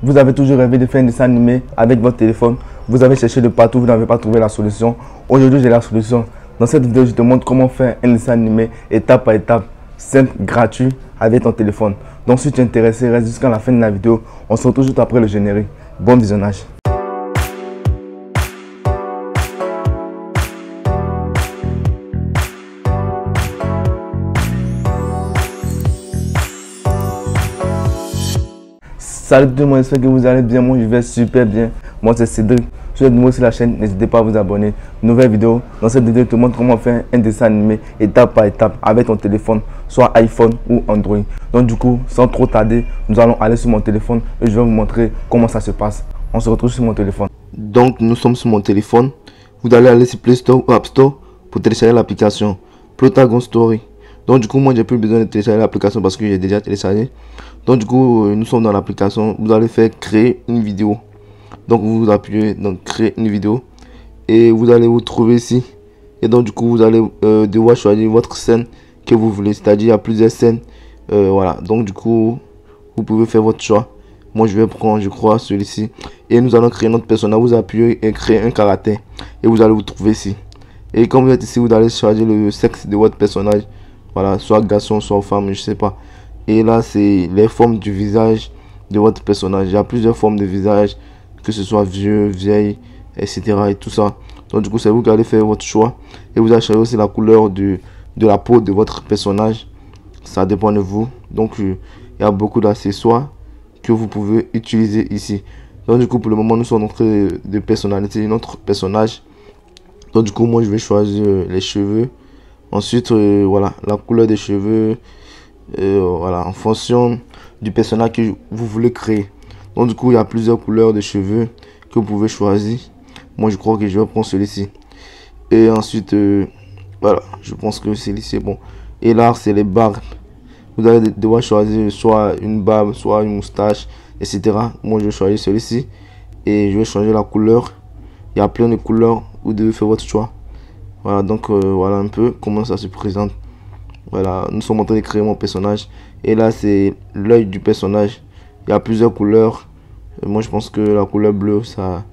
Vous avez toujours rêvé de faire un dessin animé avec votre téléphone. Vous avez cherché de partout, vous n'avez pas trouvé la solution. Aujourd'hui, j'ai la solution. Dans cette vidéo, je te montre comment faire un dessin animé étape par étape, simple, gratuit, avec ton téléphone. Donc si tu es intéressé, reste jusqu'à la fin de la vidéo. On se retrouve juste après le générique. Bon visionnage. Salut tout le monde, j'espère que vous allez bien. Moi, je vais super bien. Moi, c'est Cédric. Je suis nouveau sur la chaîne. N'hésitez pas à vous abonner. Nouvelle vidéo. Dans cette vidéo, je te montre comment faire un dessin animé étape par étape avec ton téléphone, soit iPhone ou Android. Donc, du coup, sans trop tarder, nous allons aller sur mon téléphone et je vais vous montrer comment ça se passe. On se retrouve sur mon téléphone. Donc, nous sommes sur mon téléphone. Vous allez aller sur Play Store ou App Store pour télécharger l'application Protagon Story. Donc, du coup, moi, j'ai plus besoin de télécharger l'application parce que j'ai déjà téléchargé. Donc du coup, nous sommes dans l'application. Vous allez faire créer une vidéo. Donc vous appuyez donc créer une vidéo et vous allez vous trouver ici. Et donc du coup, vous allez euh, devoir choisir votre scène que vous voulez. C'est-à-dire il y a plusieurs scènes. Euh, voilà. Donc du coup, vous pouvez faire votre choix. Moi, je vais prendre, je crois, celui-ci. Et nous allons créer notre personnage. Vous appuyez et créer un caractère. Et vous allez vous trouver ici. Et comme vous êtes ici, vous allez choisir le sexe de votre personnage. Voilà, soit garçon, soit femme, je sais pas. Et là, c'est les formes du visage de votre personnage. Il y a plusieurs formes de visage, que ce soit vieux, vieille, etc. Et tout ça. Donc, du coup, c'est vous qui allez faire votre choix. Et vous allez choisir aussi la couleur de, de la peau de votre personnage. Ça dépend de vous. Donc, euh, il y a beaucoup d'accessoires que vous pouvez utiliser ici. Donc, du coup, pour le moment, nous sommes en train de personnaliser notre personnage. Donc, du coup, moi, je vais choisir euh, les cheveux. Ensuite, euh, voilà, la couleur des cheveux, euh, voilà, en fonction du personnage que vous voulez créer. Donc du coup, il y a plusieurs couleurs de cheveux que vous pouvez choisir. Moi, je crois que je vais prendre celui-ci. Et ensuite, euh, voilà, je pense que celui-ci bon. Et là, c'est les barbes. Vous allez devoir choisir soit une barbe, soit une moustache, etc. Moi, je vais celui-ci. Et je vais changer la couleur. Il y a plein de couleurs. Vous devez faire votre choix. Voilà, donc euh, voilà un peu comment ça se présente. Voilà, nous sommes en train de créer mon personnage. Et là, c'est l'œil du personnage. Il y a plusieurs couleurs. moi, je pense que la couleur bleue, ça,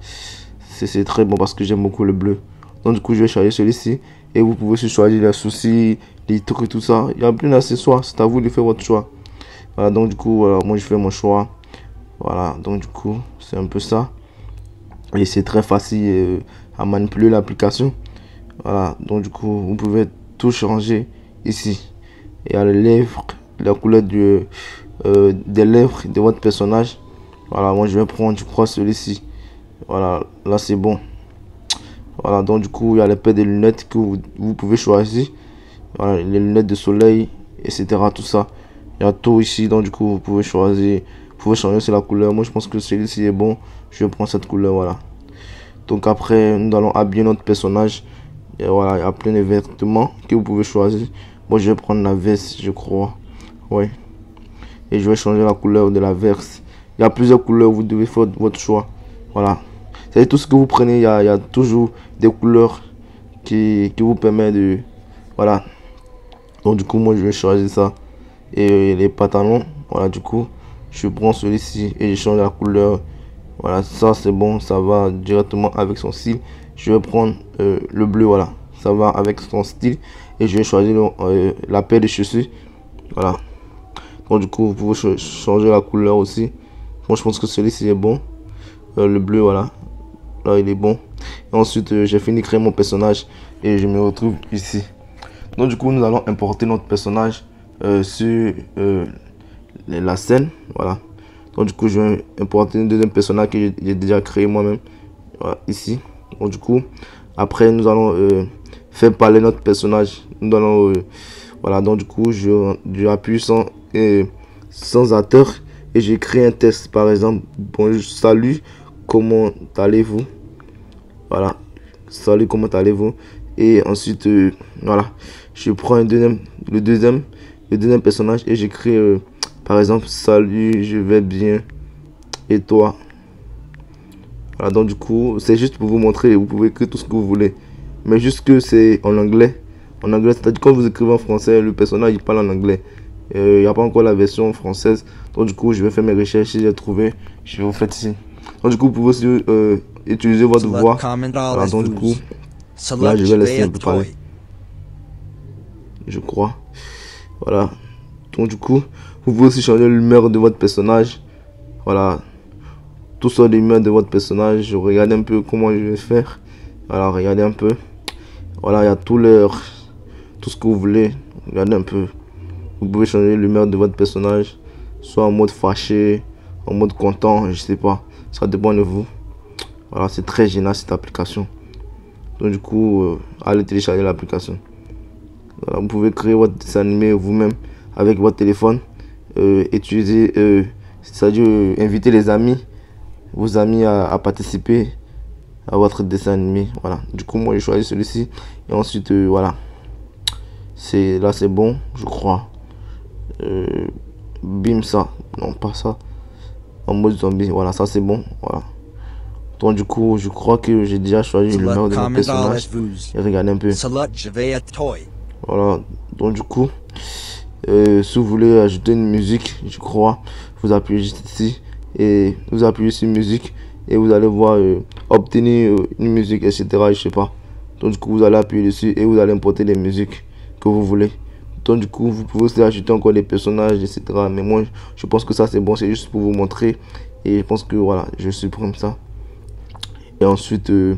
c'est très bon parce que j'aime beaucoup le bleu. Donc, du coup, je vais choisir celui-ci. Et vous pouvez aussi choisir les soucis, les trucs et tout ça. Il y a plein d'accessoires. C'est à vous de faire votre choix. Voilà, donc, du coup, voilà, moi, je fais mon choix. Voilà, donc, du coup, c'est un peu ça. Et c'est très facile euh, à manipuler l'application. Voilà, donc, du coup, vous pouvez tout changer ici. Il y a les lèvres, la couleur du, euh, des lèvres de votre personnage. Voilà, moi je vais prendre, je crois, celui-ci. Voilà, là c'est bon. Voilà, donc du coup, il y a les paires de lunettes que vous, pouvez choisir. Voilà, les lunettes de soleil, etc. Tout ça. Il y a tout ici, donc du coup, vous pouvez choisir. Vous pouvez changer c'est la couleur. Moi, je pense que celui-ci est bon. Je prendre cette couleur, voilà. Donc après, nous allons habiller notre personnage. Et voilà, il y a plein de vêtements que vous pouvez choisir. Moi, je vais prendre la veste, je crois. Ouais. Et je vais changer la couleur de la veste. Il y a plusieurs couleurs, vous devez faire votre choix. Voilà. C'est tout ce que vous prenez, il y, a, toujours des couleurs qui, qui vous permettent de... Voilà. Donc, du coup, moi, je vais choisir ça. Et les pantalons, voilà, du coup, je prends celui-ci et je change la couleur. Voilà, ça, c'est bon, ça va directement avec son style. Je vais prendre euh, le bleu, voilà. Ça va avec son style et je vais choisir euh, la paire de chaussures. Voilà. Donc du coup vous pouvez changer la couleur aussi. Moi je pense que celui-ci est bon. Euh, le bleu voilà. Là il est bon. Ensuite j'ai fini de créer mon personnage et je me retrouve ici. Donc du coup nous allons importer notre personnage sur la scène. Voilà donc du coup je vais importer un deuxième personnage que j'ai déjà créé moi-même voilà, ici donc du coup après nous allons faire parler notre personnage. Nous allons, euh, voilà, donc du coup, je, je sans, sans acteur et j'écris un texte. Par exemple, bonjour, salut, comment allez-vous? Voilà, salut, comment allez-vous? Et ensuite, euh, voilà, je prends un deuxième, le deuxième, le deuxième personnage et j'écris, euh, par exemple, salut, je vais bien. Et toi? Voilà, donc du coup, c'est juste pour vous montrer, vous pouvez écrire tout ce que vous voulez mais juste que c'est en anglais. En anglais, c'est-à-dire quand vous écrivez en français, le personnage il parle en anglais. Il n'y a pas encore la version française. Donc du coup, je vais faire mes recherches. Si j'ai trouvé, je vais vous faire ici. Donc du coup, vous pouvez aussi euh, utiliser votre voix. Voilà, donc du coup, là, je vais laisser un peu parler. Je crois. Voilà. Donc du coup, vous pouvez aussi changer l'humeur de votre personnage. Voilà. Tout ça l'humeur de votre personnage. Je regarde un peu comment je vais faire. Voilà, regardez un peu. Voilà, il y a tout l'heure. Tout ce que vous voulez. Regardez un peu. Vous pouvez changer l'humeur de votre personnage. Soit en mode fâché, en mode content, je sais pas. Ça dépend de vous. Voilà, c'est très génial cette application. Donc du coup, euh, allez télécharger l'application. vous pouvez créer votre dessin animé vous-même avec votre téléphone. Euh, utiliser, euh, c'est-à-dire inviter les amis, vos amis à, participer à votre dessin animé. Voilà. Du coup, moi j'ai choisi celui-ci. Et ensuite, voilà. C'est là, c'est bon, je crois. bim ça. Non, pas ça en mode zombie. Voilà, ça c'est bon. Voilà. Donc du coup, je crois que j'ai déjà choisi le nom de mon personnage. Et regardez un peu. Voilà. Donc du coup, euh, si vous voulez ajouter une musique, je crois, vous appuyez juste ici et vous appuyez sur musique et vous allez voir euh, obtenir euh, une musique, etc. Je sais pas. Donc du coup, vous allez appuyer dessus et vous allez importer les musiques que vous voulez. Donc du coup, vous pouvez aussi ajouter encore des personnages, etc. Mais moi, je pense que ça c'est bon, c'est juste pour vous montrer. Et je pense que voilà, je supprime ça. Et ensuite, euh,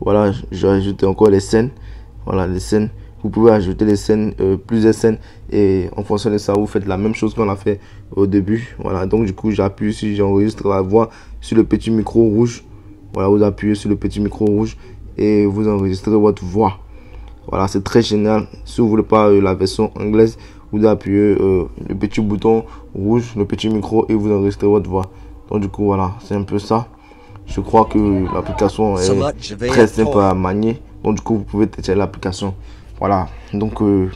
voilà, j'ai ajouté encore les scènes. Voilà, les scènes. Vous pouvez ajouter les scènes, euh, plusieurs scènes. Et en fonction de ça, vous faites la même chose qu'on a fait au début. Voilà, donc du coup, j'appuie ici, j'enregistre la voix sur le petit micro rouge. Voilà, vous appuyez sur le petit micro rouge et vous enregistrez votre voix. Voilà, c'est très génial. Si vous voulez pas euh, la version anglaise, vous appuyez euh, le petit bouton rouge, le petit micro et vous enregistrez votre voix. Donc du coup, voilà, c'est un peu ça. Je crois que l'application est très simple à manier. Donc du coup, vous pouvez télécharger l'application. Voilà, donc euh,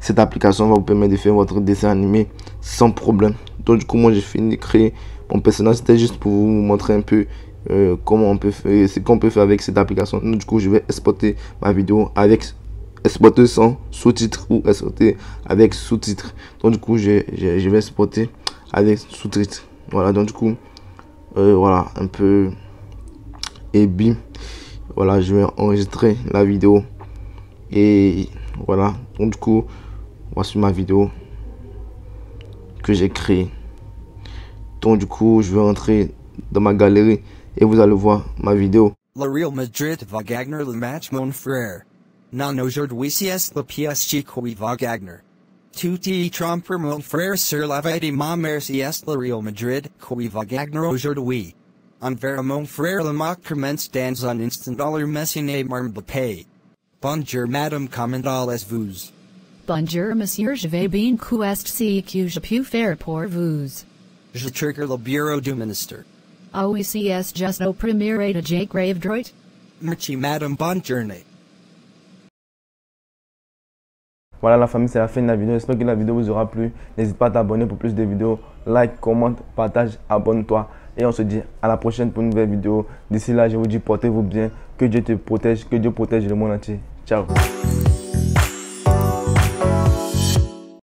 cette application va vous permettre de faire votre dessin animé sans problème. Donc du coup, moi j'ai fini de créer mon personnage. C'était juste pour vous montrer un peu euh, comment on peut faire, ce qu'on peut faire avec cette application. du coup, je vais exporter ma vidéo avec exporter sans sous-titres ou exporter avec sous-titres. Donc, du coup, je, vais exporter avec sous-titres. Voilà, donc, du coup, euh, voilà, un peu. Et bim, voilà, je vais enregistrer la vidéo. Et voilà, donc, du coup, voici ma vidéo que j'ai créée. Donc, du coup, je vais entrer dans ma galerie et vous allez voir ma vidéo. Le Real Madrid va gagner le match mon frère. Non aujourd'hui c'est le PSG qui va gagner. Tout y tromper mon frère sur la de ma mère c'est le Real Madrid qui va gagner aujourd'hui. Envers mon frère le match commence dans un instant dollar Messi Neymar Mbappé. Bonjour madame comment allez-vous? Bonjour monsieur je vais bien qu'est-ce que je peux faire pour vous? Je trigger le bureau du ministre. OECS just no premiere to Jake Gravedroit? Merci madame, bonne journée. Voilà la famille, c'est la fin de la vidéo. J'espère que la vidéo vous aura plu. N'hésite pas à t'abonner pour plus de vidéos. Like, commente, partage, abonne-toi. Et on se dit à la prochaine pour une nouvelle vidéo. D'ici là, je vous dis portez-vous bien. Que Dieu te protège. Que Dieu protège le monde entier. Ciao.